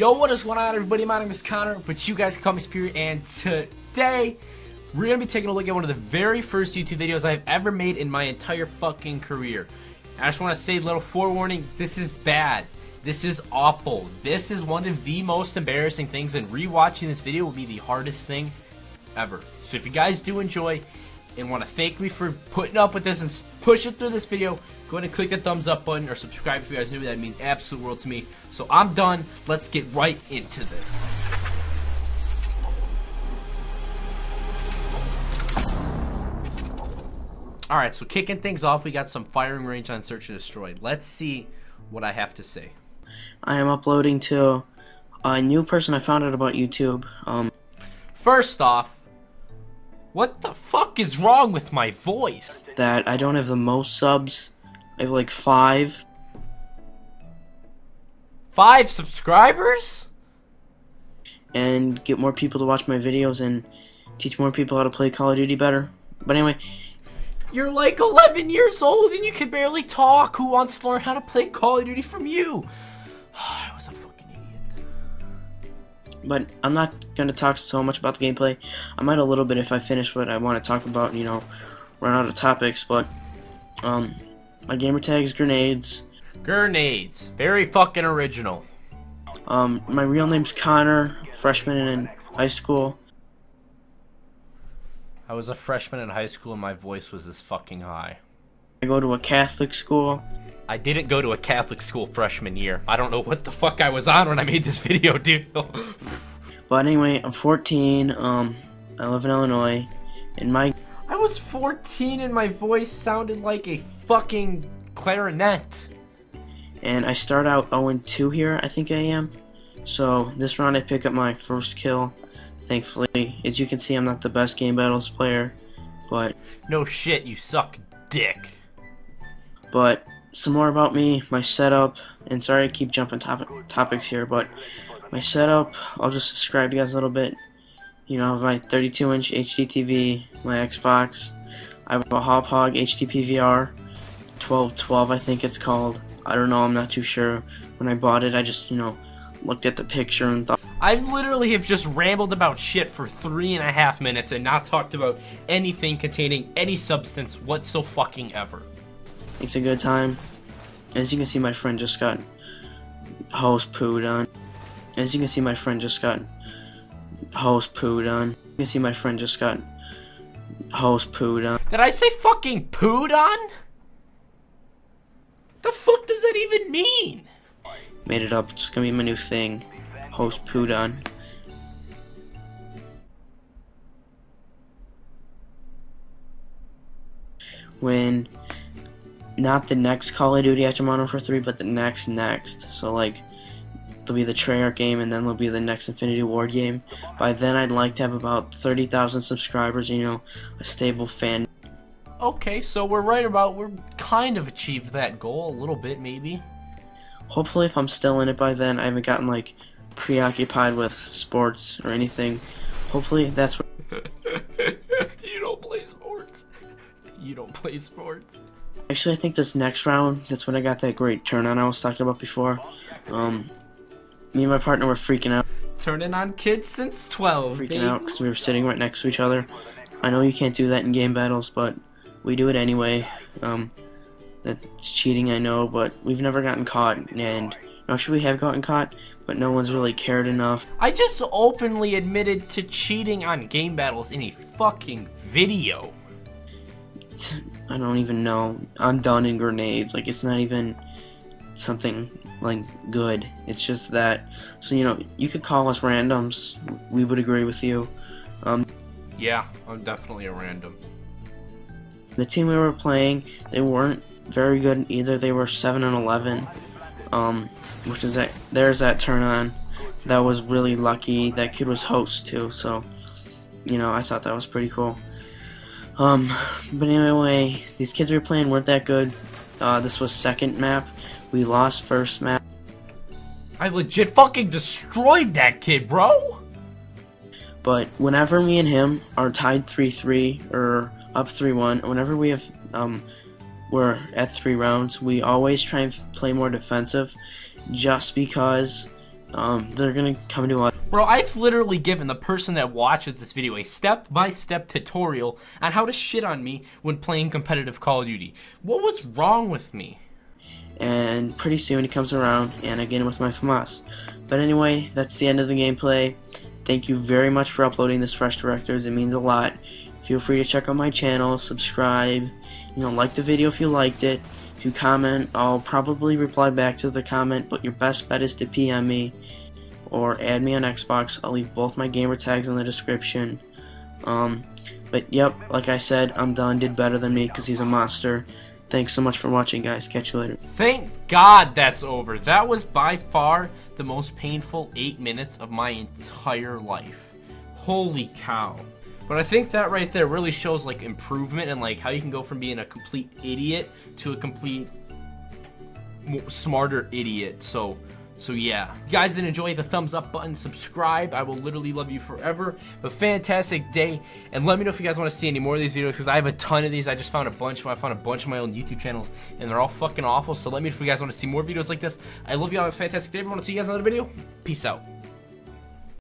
Yo, what is going on, everybody? My name is Connor, but you guys can call me Superior, and today we're gonna be taking a look at one of the very first YouTube videos I've ever made in my entire fucking career. I just want to say, a little forewarning: this is bad. This is awful. This is one of the most embarrassing things, and rewatching this video will be the hardest thing ever. So if you guys do enjoy and want to thank me for putting up with this and pushing through this video, go ahead and click the thumbs up button or subscribe if you guys new. That means absolute world to me. So I'm done. Let's get right into this. Alright, so kicking things off, we got some firing range on Search and Destroy. Let's see what I have to say. I am uploading to a new person I found out about YouTube. Um, First off, what the fuck is wrong with my voice? that I don't have the most subs. I have like five. Five subscribers? and get more people to watch my videos and teach more people how to play Call of Duty better. But anyway, You're like 11 years old and you can barely talk. Who wants to learn how to play Call of Duty from you? But I'm not gonna talk so much about the gameplay. I might a little bit if I finish what I want to talk about. You know, run out of topics. But um, my gamer tag is grenades. Grenades. Very fucking original. Um, my real name's Connor, freshman in high school. I was a freshman in high school and my voice was this fucking high. I go to a Catholic school. I didn't go to a Catholic school freshman year. I don't know what the fuck I was on when I made this video, dude. But anyway, I'm 14. Um, I live in Illinois, and my I was 14 and my voice sounded like a fucking clarinet. and I start out 0-2 here, I think I am. So this round I pick up my first kill. Thankfully, as you can see, I'm not the best game battles player, but No shit, you suck dick. But some more about me, my setup, and sorry I keep jumping topic, topics here, but my setup, I'll just describe you guys a little bit. You know, I have my 32 inch HD TV, my Xbox, I have a Hauppauge HD PVR, 1212 I think it's called. I don't know, I'm not too sure. When I bought it, I just, you know, looked at the picture and thought, I literally have just rambled about shit for three and a half minutes and not talked about anything containing any substance whatso fucking ever. It's a good time. As you can see, my friend just got hose pooed on. As you can see, my friend just got hose pooed on. You can see my friend just got hose pooed on. Did I say fucking pooed on? The fuck does that even mean? Made it up. It's gonna be my new thing. Host pooed on. When not the next Call of Duty after Modern Warfare 3, but the next next. So like there'll be the Treyarch game and then there'll be the next Infinity Ward game. By then I'd like to have about 30,000 subscribers, you know, a stable fan. Okay, so we're right about, we're kind of achieved that goal a little bit maybe. Hopefully if I'm still in it by then, I haven't gotten like preoccupied with sports or anything. Hopefully that's what you don't play sports. You don't play sports. Actually, I think this next round, that's when I got that great turn on I was talking about before. Um, me and my partner were freaking out, Turning on kids since 12, freaking baby. out because we were sitting right next to each other. I know you can't do that in game battles, but we do it anyway. Um, that's cheating, I know, but we've never gotten caught, and actually we have gotten caught, but no one's really cared enough. I just openly admitted to cheating on game battles in a fucking video. I don't even know. I'm done in grenades. Like it's not even something like good. It's just that. So you know, you could call us randoms. We would agree with you. Um, Yeah, I'm definitely a random. the team we were playing, they weren't very good either. They were seven and eleven. Um, which is that. There's that turn on. That was really lucky. That kid was host too. So, you know, I thought that was pretty cool. Um, but anyway, these kids we were playing weren't that good. Uh, this was second map. We lost first map. I legit fucking destroyed that kid, bro. But whenever me and him are tied 3-3 or up 3-1, whenever we have um, we're at three rounds, we always try and play more defensive, just because Um, they're gonna come to us. Bro, I've literally given the person that watches this video a step-by-step tutorial on how to shit on me when playing competitive Call of Duty. What was wrong with me? And pretty soon he comes around, and again with my FAMAS. But anyway, that's the end of the gameplay. Thank you very much for uploading this fresh directors. It means a lot. Feel free to check out my channel, subscribe, you know, like the video if you liked it. If you comment, I'll probably reply back to the comment, but your best bet is to PM me or add me on Xbox. I'll leave both my gamer tags in the description. Um, but yep, like I said, I'm done. Did better than me because he's a monster. Thanks so much for watching, guys. Catch you later. Thank God that's over. That was by far the most painful eight minutes of my entire life. Holy cow. But I think that right there really shows like improvement and like how you can go from being a complete idiot to a complete smarter idiot. So so yeah, if you guys did enjoy the thumbs up button, subscribe. I will literally love you forever. But fantastic day, and let me know if you guys want to see any more of these videos because I have a ton of these. I just found a bunch. I found a bunch of my own YouTube channels, and they're all fucking awful. So let me know if you guys want to see more videos like this. I love you all. Have a fantastic day. Everyone, to see you guys in another video. Peace out.